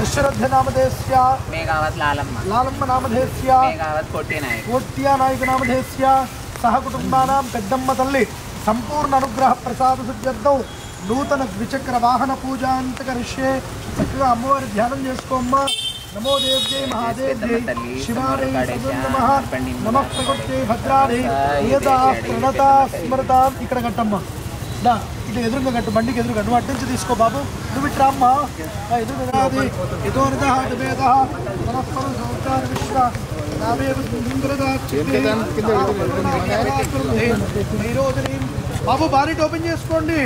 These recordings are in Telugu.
దశరథ నామధేయస్య మే కావత్ లాలమ్మ. లాలమ్మ నామధేయస్య మే కావత్ కొట్టే నాయక్. కోట్యా నాయక నామధేయస్య సహ కుటుంబానాం పెద్దమ్మ తల్లి. సంపూర్ణ అనుగ్రహ ప్రసాద సిద్ధ్యర్థం. నూతన ద్విచక్ర వాహన పూజ అంత కరిష్యే. చక్కగా అమ్మవారి ధ్యానం చేసుకోమ్మా. నమో దేవ్యై మహాదేవ్యై సమర్పణేశ, నమ ప్రకృతి భద్రాది ఏదా ప్రణత స్మృత ఇక్కడ కట్టమ్మా. దా ఇటు ఎదురుగా కట్టు బండికి ఎదురు కట్టు అటు నుంచి తీసుకో బాబు. నువ్వు ఇట్రా అమ్మా ఎదురుగా విశ్వ బాబు బారెట్ ఓపెన్ చేసుకోండి.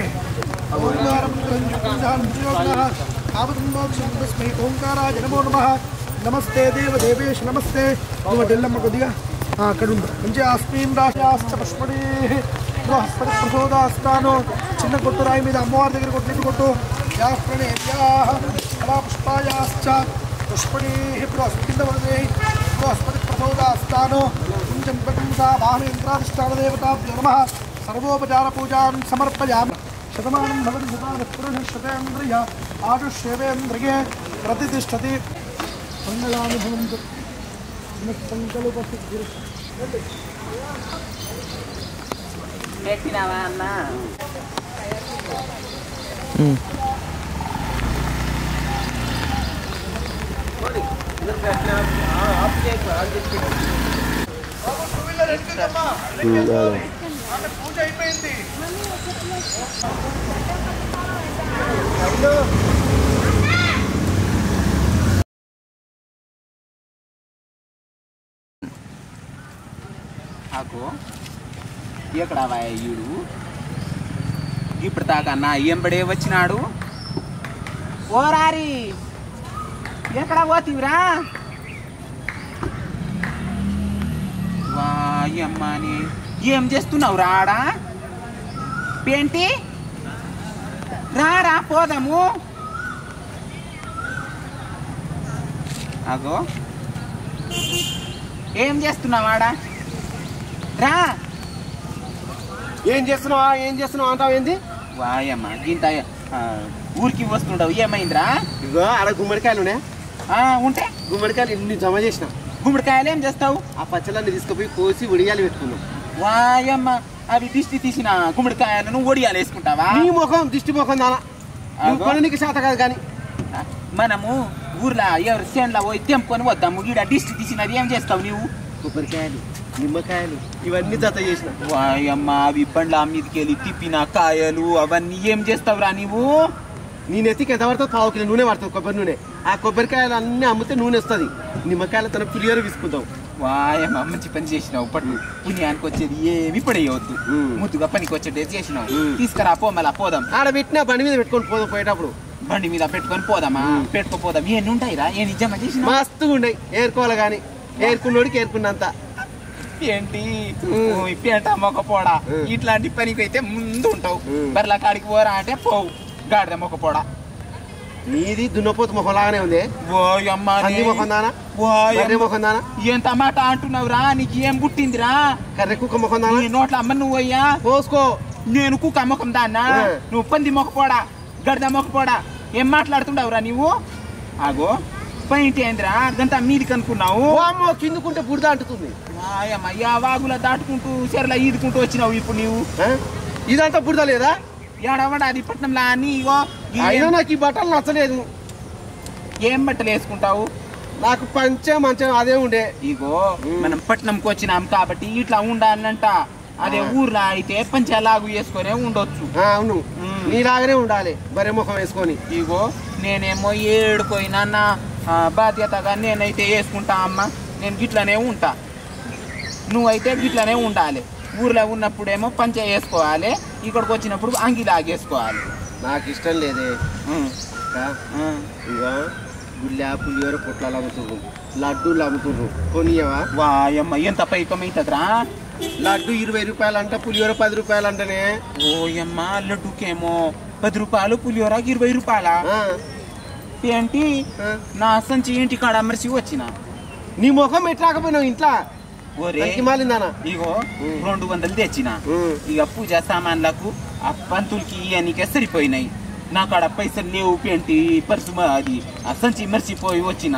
నమ నమస్తే దేవ దేవేశ్ నమస్తే. నువ్వు ఢిల్లమ్మ కొద్దిగా. అక్కడ ఉంది మంచి అస్మిన్ రాశాశ్చ ಪರ ಪ್ರಸೋದಾಸ್ತಾನು ಚಿನ್ನ ಕೊಟ್ಟು ರಾಯಿ ಮೀದ ಅಮ್ಮವಾರ ದಗ್ಗರ ಕೊಟ್ಟು ನಿಂತು ಕೊಟ್ಟು ಯಾ ಪ್ರಣೇಭ್ಯಾಹ ಫಲಾ ಪುಷ್ಪಾಯಾಶ್ಚ ಪುಷ್ಪಣೀ ಬೃಹಸ್ಪತಿಂದ ವರದೇ ಬೃಹಸ್ಪತಿ ಪ್ರಸೋದಾಸ್ತಾನು ಕುಂಜಂ ಪ್ರಕಂಸಾ ಭಾನುಯಂತ್ರಾಧಿಷ್ಠಾನದೇವತಾಭ್ಯೋ ನಮಃ ಸರ್ವೋಪಚಾರ ಪೂಜಾಂ ಸಮರ್ಪಯಾಮಿ ಶತಮಾನಂ ಭವತಿ ಸುತಾದಪುರುಷ ಶತೇಂದ್ರಿಯ ಆಟುಶ್ಯವೇಂದ್ರಿಗೆ ಪ್ರತಿಷ್ಠತಿ ಮಂಗಳಾನು ಭವಂತು ಸಂಕಲ್ಪ ಸಿದ್ಧಿರು పెట్టినావా అన్న? పూజ అయిపోయింది. నాకు ఎక్కడ వాయుడు ఇప్పుడు దాకా నా ఎంబడే వచ్చినాడు. ఓరారి ఎక్కడ పోతీవిరా? వాయమ్మని ఏం చేస్తున్నావు రాడా? పేంటి? రా రా పోదాము. అగో ఏం చేస్తున్నావాడా? రా. ఏం చేస్తున్నావా? ఏం చేస్తున్నావు? అంటావు ఏంది? వాయమ్మ గింత ఆ, ఊరికి వస్తుండవు. ఏమైందిరా? ఇగో అలా గుమ్మడికాయలునే ఆ, ఉంటే? గుమ్మడికాయలు ఇన్ని జమ చేసిన. గుమ్మడికాయలు ఏం చేస్తావు? ఆ పచ్చలన్నీ తీసుకుపోయి కోసి ఉడియాలు పెట్టుకున్నాం. వాయమ్మ అవి దిష్టి తీసిన గుమ్మడికాయలను ఒడియాలు వేసుకుంటావా? నీ ముఖం దిష్టి ముఖం దానా. కొననికి శాత కాదు కానీ. మనము ఊర్లో ఎవరు చేనులో పోయి తెంపుకొని వద్దాము. ఈడ దిష్టి తీసినది ఏం చేస్తావు నీవు? కొబ్బరికాయలు. నిమ్మకాయలు. ఇవన్నీ జత చేసిన. వాయమ్మ అవి బండ్ల మీదకి వెళ్ళి తిప్పిన కాయలు అవన్నీ ఏం చేస్తావురా నీవు? నీ నెత్తికి ఎంత పడుతుంది పావు కిలో నూనె పడుతుంది కొబ్బరి నూనె. ఆ కొబ్బరికాయలు అన్నీ అమ్మితే నూనె వస్తుంది. నిమ్మకాయలు తన పులిహోర తీసుకుంటాం వాయమ్మ మంచి పని చేసినావు. పట్టు. పుణ్యానికి వచ్చేది ఏమి పడేయవద్దు. ముద్దుగా పనికి వచ్చేది చేసినావు. తీసుకురా పో మళ్ళా పోదాం. ఆడ పెట్టినా బండి మీద పెట్టుకొని పోదాం పోయేటప్పుడు. బండి మీద పెట్టుకొని పోదామా. పెట్టుకోపోదాం ఎన్ని ఉంటాయిరా? ఏ నిజమా చేసిన మస్తుగా ఉన్నాయి ఏరుకోవాలి కానీ. ఏరుకున్నోడికి ఏరుకున్నంత. ఏంటి పేట మొక్క పోడా ఉమ్. ఇట్లాంటి పనికి అయితే ముందు ఉంటావు. బర్ల కాడికి పోరా అంటే పోవు. గాడిద మొక్క పోడా నీది దున్నపోతు ముఖం లాగానే ఉంది. ఓ అమ్మా పంది ముఖం దానా? ఓ బర్రె ముఖం దానా? ఎంత మాట అంటున్నావురా నీకు ఏం పుట్టిందిరా? కర్రె కుక్క ముఖం దానా? నీ నోట్ల అమ్మ నువ్వు అయ్యా? పోసుకో. నేను కుక్క దాన్నా ఆ. నువ్వు పంది మొక్క పోడా గడిద మొక్క పోడా ఏం మాట్లాడుతుండవురా నీవు? ఆగో. పైంటి ఏందిరా? గంట మీదికి అనుకున్నావు అమ్మో కిందుకుంటే బుడిద అంటుతుంది. వాయమ్మ, యా వాగుల దాటుకుంటూ చెరల ఈదుకుంటూ వచ్చినావు ఇప్పుడు నీవు? ఇదంతా బుడిద లేదా? ఏడవడా అది పట్నంలో అని? ఇగో అయినా నాకు ఈ బట్టలు నచ్చలేదు. ఏం బట్టలు వేసుకుంటావు? నాకు పంచ మంచం అదే ఉండే. ఇగో. మనం పట్నంకి వచ్చినాం కాబట్టి ఇట్లా ఉండాలంట. అదే. ఊర్లో అయితే పంచలాగు వేసుకొనే ఉండొచ్చు. అవును. నీలాగానే ఉండాలి బర్రె ముఖం వేసుకొని. ఇగో నేనేమో ఏడుకోయినా బాధ్యతగా నేనైతే వేసుకుంటా అమ్మ. నేను గిట్లనే ఉంటా. నువ్వైతే గిట్లనే ఉండాలి. ఊర్లో ఉన్నప్పుడేమో పంచ వేసుకోవాలి. ఇక్కడికి వచ్చినప్పుడు అంగి లాగేసుకోవాలి నాకు ఇష్టం లేదే. ఇంకా గుళ్ళ పులిహోర పొట్లాలు అమ్ముతుండ్రు లడ్డూలు అమ్ముతుండ్రు కొనియవా? వాయమ్మ ఎంత పైకమైతుందిరా లడ్డు ఇరవై రూపాయలు అంట పులిహోర పది రూపాయలు అంటనే ఓయమ్మ లడ్డుకేమో పది రూపాయలు పులిహోరకి ఇరవై రూపాయల? ఏంటి ఆ. నా సంచి ఇంటి కాడ అమర్చి వచ్చిన. నీ ముఖం ఎట్లాకపోయినావు ఇంట్లో? మాలిందానా ఇగో. రెండు వందలు తెచ్చిన. ఇక పూజ సామాన్లకు ఆ పంతులకి ఇవన్నీకే సరిపోయినాయి నా కాడ పైసలు లేవు పెంటి పర్సు అది ఆ సంచి మర్చిపోయి వచ్చిన.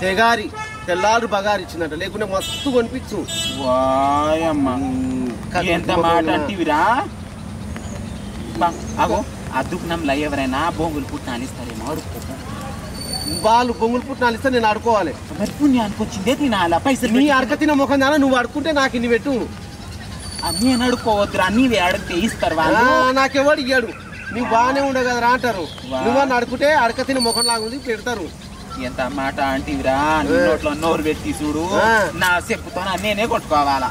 తెగారి తెల్లారు బగారి ఇచ్చిందంట లేకుంటే మస్తు కొనిపించు. వాయమ్మ ఎంత మాట అంటివిరా? అగో దుఃఖంలో ఎవరైనా బొంగులు పుట్టినాలు ఇస్తారేమో వాళ్ళు బొంగులు పుట్టినాలు ఇస్తే నేను ఆడుకోవాలి. మరి పుణ్యానికి వచ్చిందే తినాలా? పైసలు నీ అడక తిన ముఖం దానా నువ్వు అడుకుంటే నాకు ఇన్ని పెట్టు. నేను అడుక్కోవద్దురా నీవే అడిగితే ఇస్తారు వాళ్ళు. నాకెవడు ఇయ్యాడు. నీవు బాగానే ఉండవు కదరా అంటారు. వా. నువ్వు అడుకుంటే అడక తిన ముఖం లాగుంది పెడతారు. ఎంత మాట అంటివిరా నీ. నోట్లో నోరు పెట్టి చూడు. నా చెప్పుతో నేనే కొట్టుకోవాలా?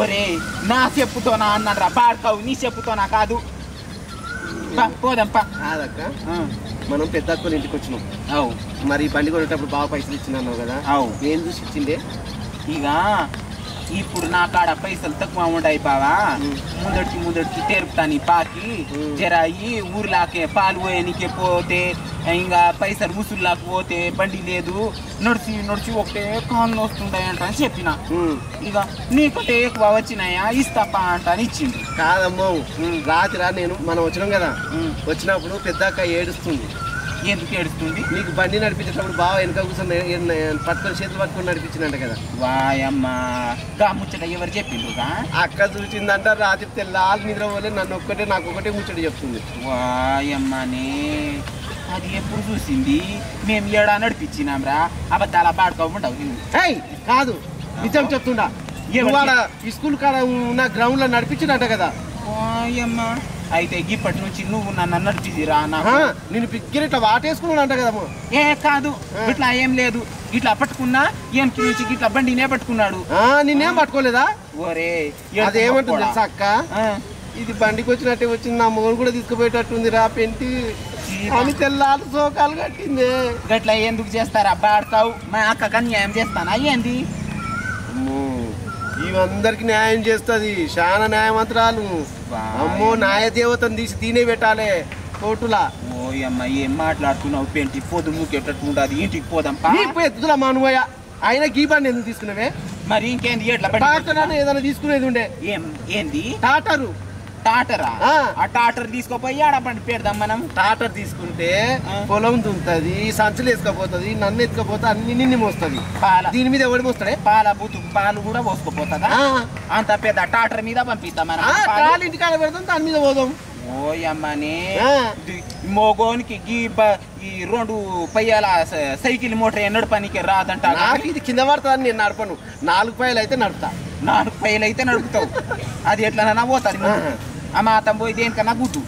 ఒరే నా చెప్పుతోనా అన్నారా పాడుకోవు నీ చెప్పుతోనా కాదు. పా, పోదాం పా. కాదక్క. ఆ, మనం పెద్ద అక్కల ఇంటికి వచ్చినాం. అవు. మరి బండి కొనేటప్పుడు బాగా పైసలు ఇచ్చినావు కదా? అవు. ఏం చూసి ఇచ్చిండే ఇక ఇప్పుడు నా కాడ పైసలు తక్కువ ఉండయి బావా. ముందడికి ముందడికి తెరుపుతాను ఈ పాకి ఉమ్. జరాయి ఊర్లాకే పాలు పోయనికే పోతే ఇంకా పైసలు ముసుల్లాకి పోతే బండి లేదు నడిచి నడిచి ఒకటే కాళ్ళు వస్తుంటాయంట అని చెప్పిన. ఇక నీకంటే ఎక్కువ వచ్చినాయా ఇస్తాపా అంట అని ఇచ్చింది కాదమ్మో. రాత్రి నేను మనం వచ్చినాం కదా. వచ్చినప్పుడు పెద్ద అక్క ఏడుస్తుంది ఎందుకు ఏడుస్తుంది నీకు బండి నడిపించేటప్పుడు బాగా వెనక కూర్చొని పట్టుకొని చేతులు పట్టుకొని నడిపించిందంట కదా. వాయమ్మ ముచ్చట ఎవరు చెప్పిండ్రుగా అక్క చూసిందంట రాత్రి తెల్లారి నిద్ర పోలే నన్ను ఒక్కటే నాకు ఒకటే ముచ్చట చెప్తుంది. వాయమ్మనే అది ఎప్పుడు చూసింది? మేము ఏడా నడిపించినాంరా అబద్ధాల పాడుకోమంటావు నువ్వు ఏయ్ కాదు నిజం చెప్తుండా? ఇవాళ స్కూల్ కాడ ఉన్న గ్రౌండ్లో నడిపించినట్ట కదా. వాయమ్మ అయితే ఇప్పటి నుంచి నువ్వు నన్ను ఆ, నేను పిక్కిరి ఇట్లా వాటేసుకున్నాడు అంట కదమ్మా ఏ కాదు. ఇట్లా ఏం లేదు. ఇట్లా పట్టుకున్నా ఏనికి నుంచి ఇట్లా బండినే పట్టుకున్నాడు. ఆ, నిన్నేం పట్టుకోలేదా? ఓరే అదేమంటుంది తెలుసా అక్క? ఇది బండికి వచ్చినట్టే వచ్చింది నా మొగలు కూడా తీసుకుపోయేటట్టుంది రా పెంటి. అని సోకాలు కట్టింది. గట్లా ఎందుకు చేస్తారా? బాడతావు మా అక్క అన్యాయం చేస్తానా? ఏంది? ఇవందరికి న్యాయం చేస్తుంది. చాలా న్యాయమంత్రాలు. అమ్మో న్యాయ దేవతను తీసి దీనే పెట్టాలి కోర్టులా. ఓయమ్మ ఏం మాట్లాడుతున్నావు? పెంటి పొద్దు మూకేటట్టు ఉండదు. ఇంటికి పోదాం ఎత్తులా మానువయ్య ఆయన గీ బండి ఎందుకు తీసుకున్నావే? మరి ఇంకేంది? ఎట్లా ఏదైనా తీసుకునేది ఉండే. ఏంది? టాటరు. టాటరా? ఆ. టాటర్ తీసుకుపోయి ఆడ పెడదాం మనం. టాటర్ తీసుకుంటే. పొలం దుంతది సంచులు వేసుకపోతుంది నన్ను ఎత్తుకపోతే అన్ని నిన్ను మోస్తుంది. పాల. దీని మీద ఎవడు మోస్తాడే? పాల బుతు పాలు కూడా పోసుకుపోతుందా. అంత పెద్ద టాటర్ మీద పంపిస్తాం మనం. పాలు. ఇంటికాడ పెడతాం దాని మీద పోదాం. ఓయమ్మని మోగోనికి గీ ఈ రెండు పయ్యాల సైకిల్ మోటార్ ఎన్నడు పనికి రాదంట ఇది కింద పడుతుందని నేను నడపను. నాలుగు పైలు అయితే నడుపుతా. నాలుగు పైలు అయితే నడుపుతావు. అది ఎట్లా పోతుంది. ఆ. మాతం పోయి దేనికన్నా గుద్దు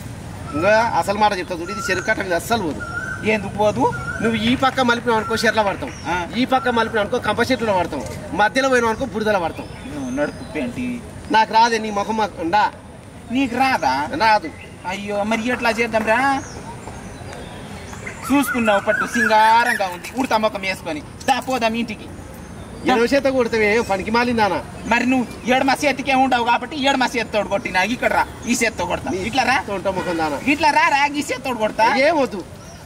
ఇంకా అసలు మాట చెప్తా చూడు ఇది చెరుకు కట్ట మీద అస్సలు పోదు. ఎందుకు పోదు? నువ్వు ఈ పక్క మలిపినావు అనుకో చెర్ల పడతాం ఆ. ఈ పక్క మలిపినావు అనుకో కంప చెట్టులో పడతాం మధ్యలో పోయినావు అనుకో బురదలో పడతాం నువ్వు నడుపు ఏంటి నాకు రాదే నీ ముఖం ఉండా. నీకు రాదా? రాదు. అయ్యో మరి ఎట్లా చేద్దాం రా? చూసుకున్నావు పట్టు సింగారంగా ఉంది. ఉడతా ముఖం వేసుకొని. దా పోదాం ఇంటికి. ఎనవ చేత కొడితే పనికి మాలిందానా మరి నువ్వు ఏడమ చేతికే ఉండవు కాబట్టి ఏడమ చేత్తోడు కొట్టినా. ఇక్కడ రా ఈ చేత్తో కొడతా. ఇట్లా రా. ముఖం దానా ఇట్లా రా రా ఈ చేత్తోడు కొడతా. ఏమొద్దు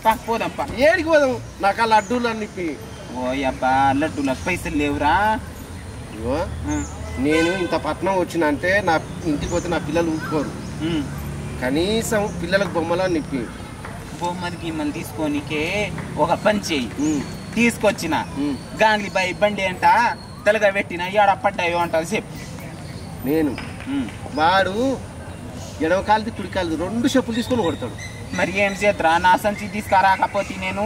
పా, పోదాం పా. ఏడికి పోదాం? నాకు ఆ లడ్డూలు అన్ని ఓ అబ్బా లడ్డూలకు పైసలు లేవురా. నేను ఇంత పట్నం వచ్చిన అంటే నా ఇంటికి పోతే నా పిల్లలు ఊరుకోరు. ఉమ్. కనీసం పిల్లలకు బొమ్మలు నిప్పి బొమ్మలు గిమ్మలు తీసుకోనికే ఒక పని చేయి. తీసుకొచ్చిన. గాంగ్లీ బాయ్ బండి అంట తెలగా పెట్టిన ఏడ పడ్డాయో అంట చెప్పు. నేను. వాడు ఎడవ కాలిది కుడి కాలిది రెండు చెప్పులు తీసుకొని కొడతాడు. మరి ఏం చేద్దరా? నా సంచి తీసుకురాకపోతే నేను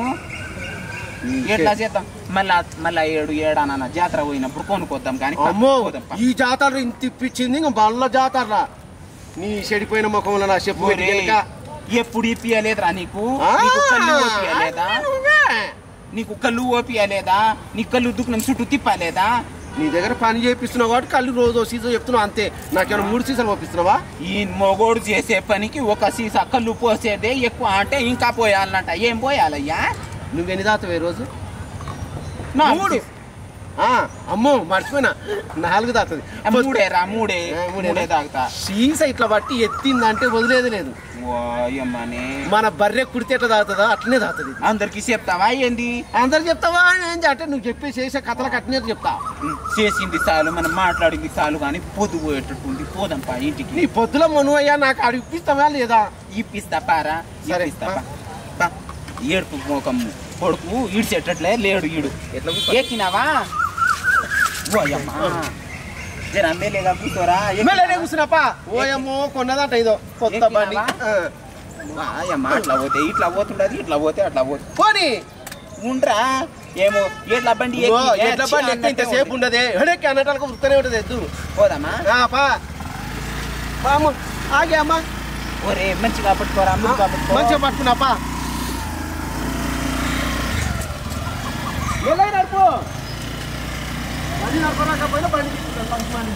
ఎట్లా చేద్దాం? మళ్ళా మళ్ళా ఏడు ఏడాన జాతర పోయినప్పుడు కొనుక్కోద్దాం కానీ అమ్మో. ఈ జాతర ఇంత ఇప్పించింది ఇంకా మళ్ళా జాతర నీ చెడిపోయిన ముఖంలో నా చెప్పు. ఎప్పుడు ఇప్పియలేదురా నీకు? ఆ, నీకు కళ్ళు ఓపియలేదా నీ కళ్ళు దుఃఖం చుట్టూ తిప్పలేదా? నీ దగ్గర పని చేపిస్తున్నావు కాబట్టి కళ్ళు రోజు సీజన్ చెప్తున్నావు అంతే. నాకేమైనా మూడు సీజన్ పంపిస్తున్నావా? ఈ మొగోడు చేసే పనికి ఒక సీసా కళ్ళు పోసేదే ఎక్కువ అంటే ఇంకా పోయాలన్నట ఏం పోయాలయ్యా? నువ్వెన్ని దాతావు రోజు? మూడు. అమ్మో మర్చిపోయినా. నాలుగు ఆ, మూడే రా మూడే? మూడే తాగుతా. సీస ఇట్లా బట్టి ఎత్తిందంటే వదిలేదు లేదు. మన బర్రె కుడితే ఎట్లా తాగుతుందో? అట్లనే తాగుతుంది. అందరికి చెప్తావా ఏంది? అందరు చెప్తావా ఏంటి అంటే నువ్వు చెప్పే చేసే కథలు కట్టినట్టు చెప్తా. చేసింది చాలు మనం మాట్లాడింది చాలు కానీ పొద్దు పోయేటట్టుంది పోదాంపా ఇంటికి. నీ పొద్దుల మను అయ్యా నాకు అడిగి ఇప్పిస్తావా లేదా? ఇప్పిస్తా పారా సరే. ఏడుపు మోకమ్ము. కొడుకు ఈడ్చేటట్లే లేడు ఈడు. ఎట్లా? ఎక్కినావా ఓయమ్మా. జర మేలేగా కూర్చోరా. ఎమ్మెల్యేనే కూర్చున్నాపా ఓయమ్మో కొన్నదంట ఇదో కొత్త బండి. ఎక్కినావా? ఆ. అయ్యమ్మా అట్లా పోతే ఇట్లా పోతుండదు ఇట్లా పోతే అట్లా పోతే. పోనీ. ఉండ్రా. ఏమో ఎట్లా బండి ఎడ్ల బండి ఎక్కి ఇంతసేపు ఉండదే. ఎడెక్కి అన్నటాలకు వృత్తనే ఉంటుంది ఎద్దు. పోదామా? ఆ, పా. పా అమ్మ ఆగే అమ్మ. ఒరే మంచిగా పట్టుకోరా మంచిగా పట్టుకో. మంచిగా పట్టుకున్నాపా. ఎలా నడుపు. బండి నడపరాకపోయినా బండి తీసుకుంటాను మంచి బండి